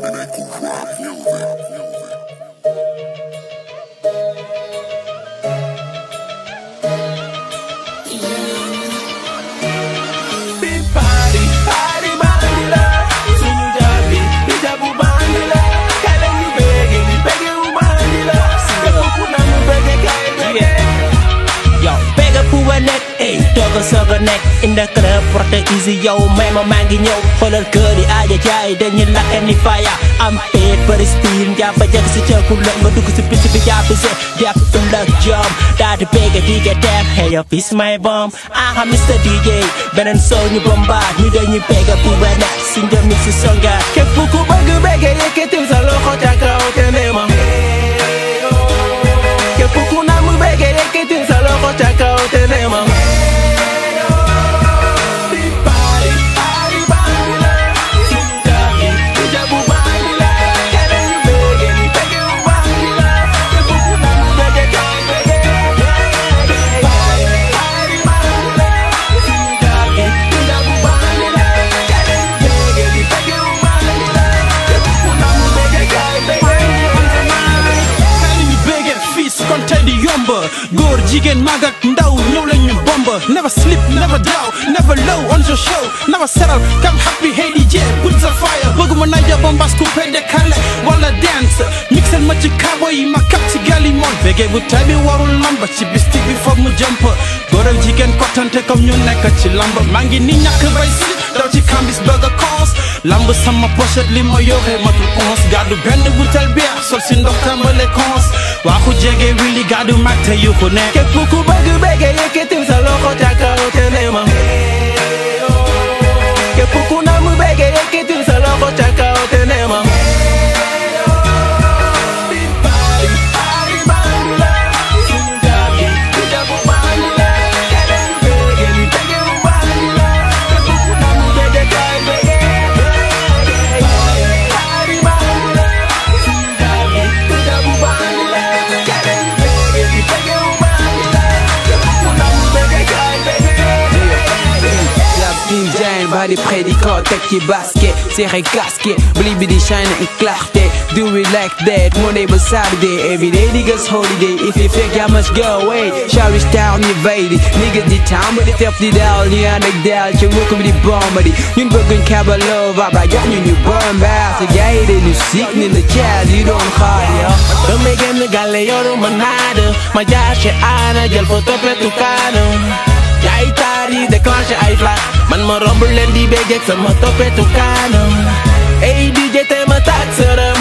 ko sơ server next in the club for the easy yo man mà mang ghi nhau hồi lên cơ đi ai giờ chạy để nhìn là any fire I'm paid for this team ya phải giờ sẽ chờ cùng lần mà tôi cứ xin biết ya bây giờ ya phải tung lần jump đã được bê cái đi cái damn hey yo fix my bomb I Mr DJ bên anh sâu như bomba như đây như bê cái bù bê nè xin cho mình sự song ga khi phụ của bạn cứ bê cái cái tim sao lô khó chẳng góor jigéen mag ak ndaw ñëw leen ñu bomba never sleep never down never low on your show. Never settle come happy hey DJ put the fire. Bëgguma naija bombas coupé décalé wala dance. Mixel ma ci kabo yi ma kap ci galimon bégee bu tay bi warul lamba ci bistik bi foog mu jump góor ak jigéen kottante comme ñu nekk ci lamba maa ngi ni ñàkk si daw ci kambis bëgg lamb sama pochette li ma yore matul ons gàddu benn butel bière. Sol si ndox tàmbale cons waaxu jege wili gàddu mag te yu ko nekk képp ku bëgg bége yëkkatil sa loxo ca kaw te ne ma body prédicant teg ci basket seexe casquet bli bi di shine and clarté. Do it like that Monday but Saturday. Every day niggas holiday. If you fake I must go away shower style ni vaydi niggas di tàmbali tef di daal ñu ànd ak daal ci wukk bi di bombadi ñun bëgguñ kabaloo vabra jox ñu ñu bombaar te gars yi dañu siik ni la caas yi doon xaar yo damay génn gàlle yoru ma naada ma jaar ci aana jël photo petu kaana yaay taar yi déclenché ay flash man ma romb leen di béjeg sama toppetu kaanam ay DJ tey ma taak sërëm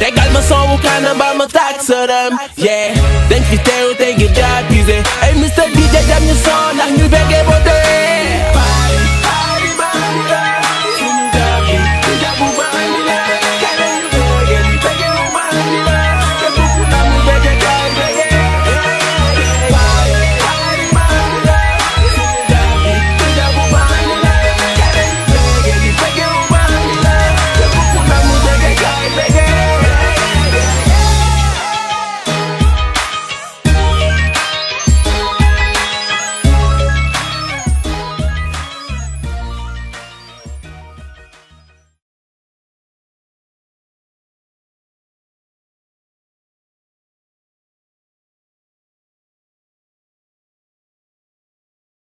tegal ma soowu kaanam ba ma taak sërëm yeah. Dañ fi teew tey ngir jàppise ay Mr DJ jam ñu son ndax ñu béggee